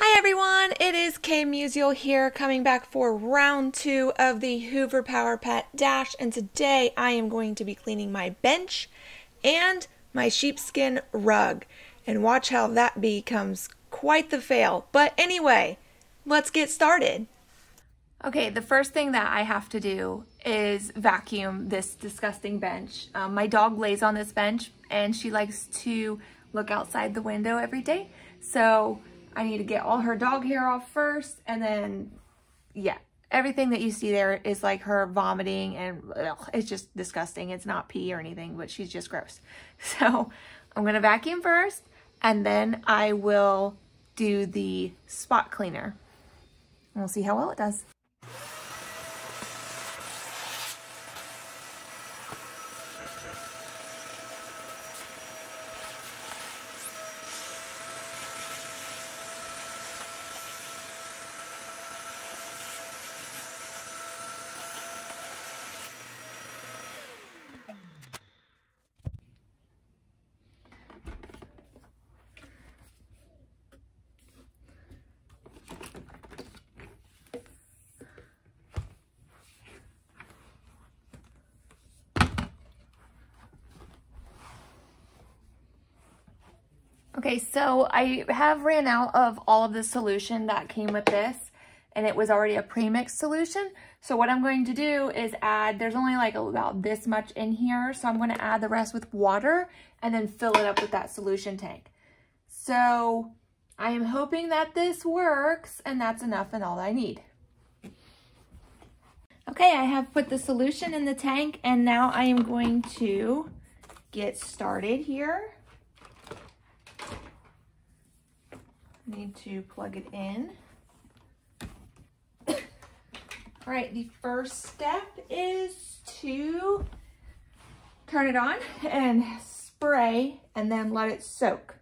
Hi everyone, it is Kay Musial here coming back for round two of the Hoover Power Pet Dash and today I am going to be cleaning my bench and my sheepskin rug and watch how that becomes quite the fail. But anyway, let's get started. Okay, the first thing that I have to do is vacuum this disgusting bench. Um, my dog lays on this bench and she likes to look outside the window every day. So I need to get all her dog hair off first and then, yeah, everything that you see there is like her vomiting and ugh, it's just disgusting. It's not pee or anything, but she's just gross. So I'm gonna vacuum first and then I will do the spot cleaner. We'll see how well it does. Okay, so I have ran out of all of the solution that came with this and it was already a pre-mixed solution. So what I'm going to do is add, there's only like about this much in here. So I'm going to add the rest with water and then fill it up with that solution tank. So I am hoping that this works and that's enough and all I need. Okay, I have put the solution in the tank and now I am going to get started here. Need to plug it in. All right, the first step is to turn it on and spray and then let it soak.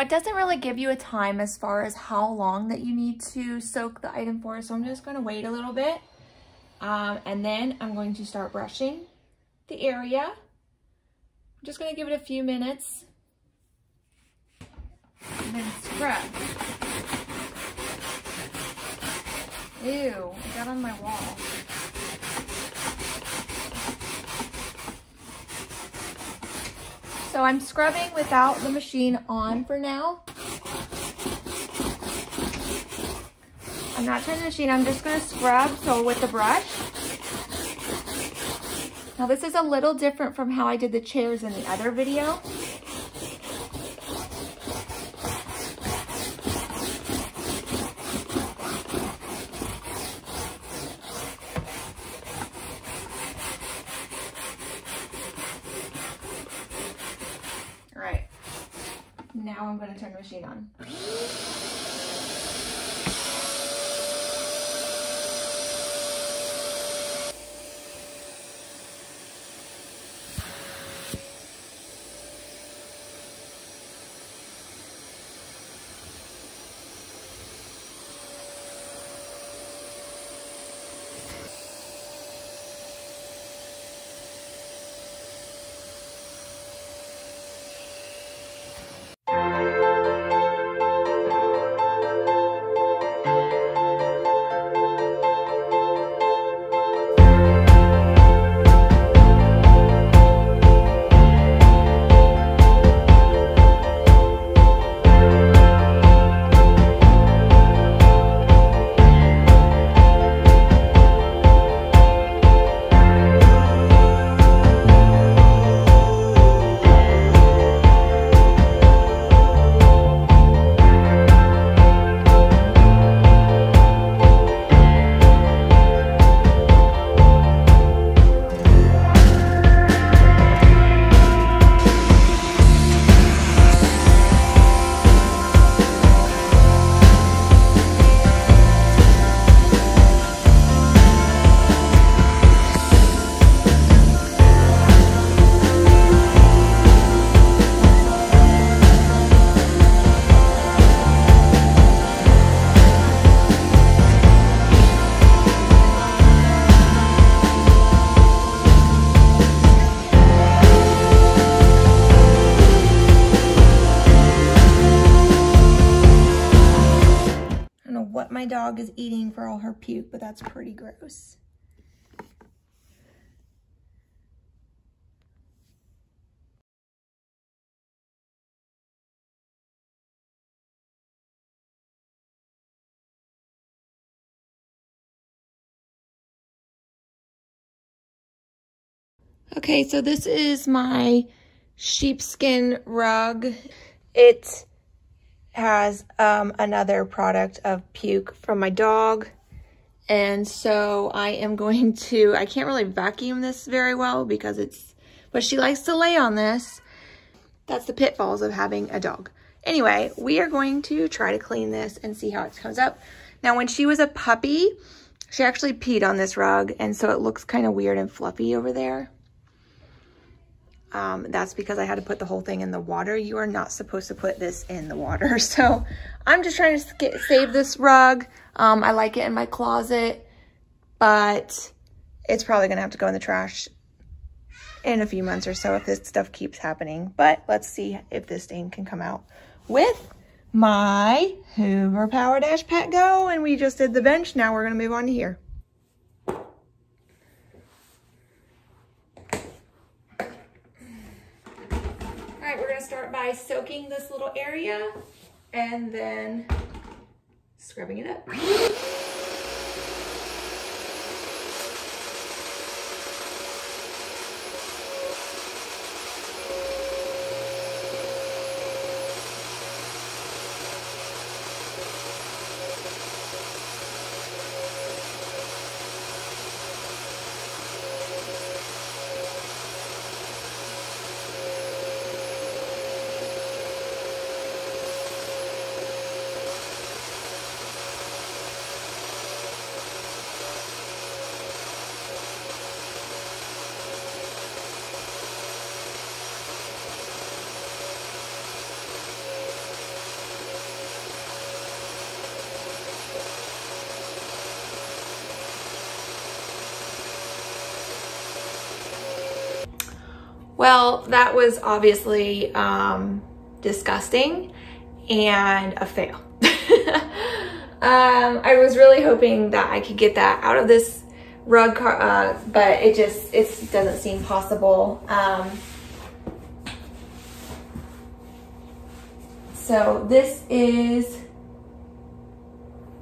It doesn't really give you a time as far as how long that you need to soak the item for, so I'm just gonna wait a little bit. Um, and then I'm going to start brushing the area. I'm just gonna give it a few minutes. And then scrub. Ew, it got on my wall. So I'm scrubbing without the machine on for now. I'm not turning the machine, I'm just gonna scrub, so with the brush. Now this is a little different from how I did the chairs in the other video. Now I'm going to turn the machine on. my dog is eating for all her puke, but that's pretty gross. Okay, so this is my sheepskin rug. It has um, another product of puke from my dog. And so I am going to, I can't really vacuum this very well because it's, but she likes to lay on this. That's the pitfalls of having a dog. Anyway, we are going to try to clean this and see how it comes up. Now, when she was a puppy, she actually peed on this rug, and so it looks kind of weird and fluffy over there. Um, that's because I had to put the whole thing in the water. You are not supposed to put this in the water. So I'm just trying to save this rug. Um, I like it in my closet, but it's probably going to have to go in the trash in a few months or so if this stuff keeps happening. But let's see if this stain can come out with my Hoover Power Dash Pet Go. And we just did the bench. Now we're going to move on to here. start by soaking this little area and then scrubbing it up. Well, that was obviously um, disgusting and a fail. um, I was really hoping that I could get that out of this rug, car, uh, but it just it doesn't seem possible. Um, so this is,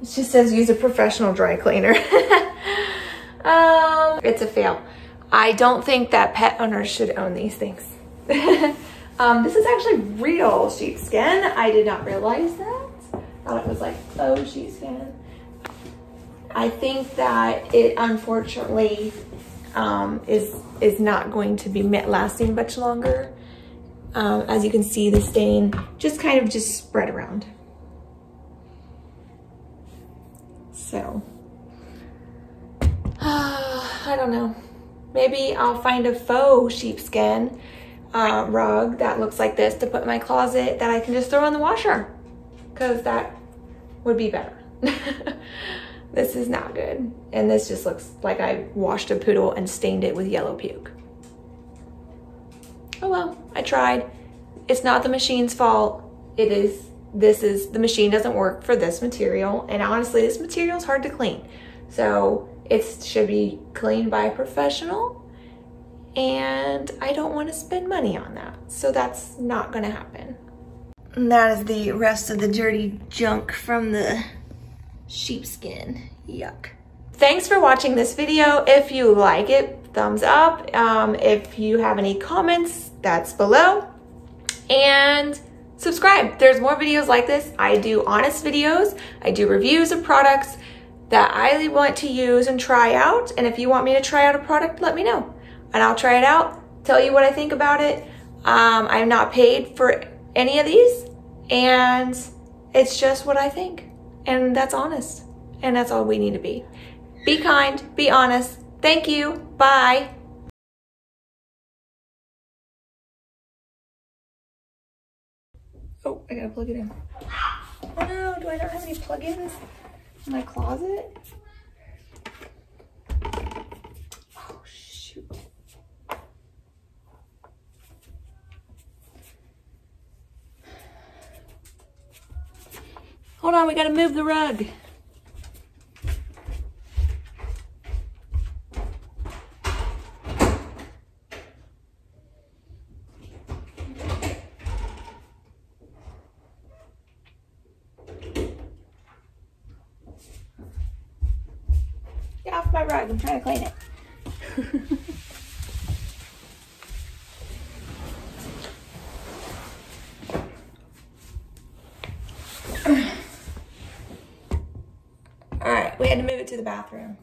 it just says use a professional dry cleaner. um, it's a fail. I don't think that pet owners should own these things. um, this is actually real sheepskin. I did not realize that. Thought it was like faux sheepskin. I think that it unfortunately um, is is not going to be lasting much longer. Um, as you can see, the stain just kind of just spread around. So, uh, I don't know. Maybe I'll find a faux sheepskin uh, rug that looks like this to put in my closet that I can just throw in the washer because that would be better. this is not good. And this just looks like I washed a poodle and stained it with yellow puke. Oh well, I tried. It's not the machine's fault. It is, this is, the machine doesn't work for this material. And honestly, this material is hard to clean. So it should be cleaned by a professional and I don't want to spend money on that. So that's not going to happen. And that is the rest of the dirty junk from the sheepskin. Yuck. Thanks for watching this video. If you like it, thumbs up. Um, if you have any comments, that's below. And subscribe. There's more videos like this. I do honest videos. I do reviews of products that I want to use and try out. And if you want me to try out a product, let me know. And I'll try it out, tell you what I think about it. Um, I'm not paid for any of these. And it's just what I think. And that's honest. And that's all we need to be. Be kind, be honest. Thank you. Bye. Oh, I gotta plug it in. Oh no, do I not have any plugins? My closet. Oh, shoot. Hold on, we gotta move the rug. Off my rug. I'm trying to clean it. All right, we had to move it to the bathroom.